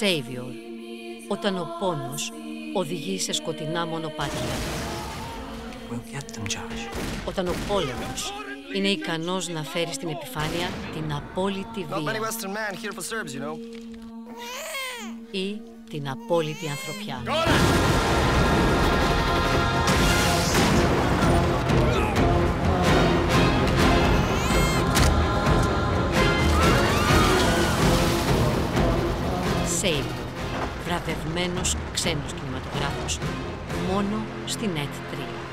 Savior, όταν ο πόνος οδηγεί σε σκοτεινά μονοπάτια. We'll get them, Josh. Όταν ο πόλεμος είναι ικανός να φέρει στην επιφάνεια την απόλυτη Not many βία Western men here for Serbs, you know. ή την απόλυτη ανθρωπιά. Savior, βραβευμένος ξένος κινηματογράφος, μόνο στην ΕΤ3.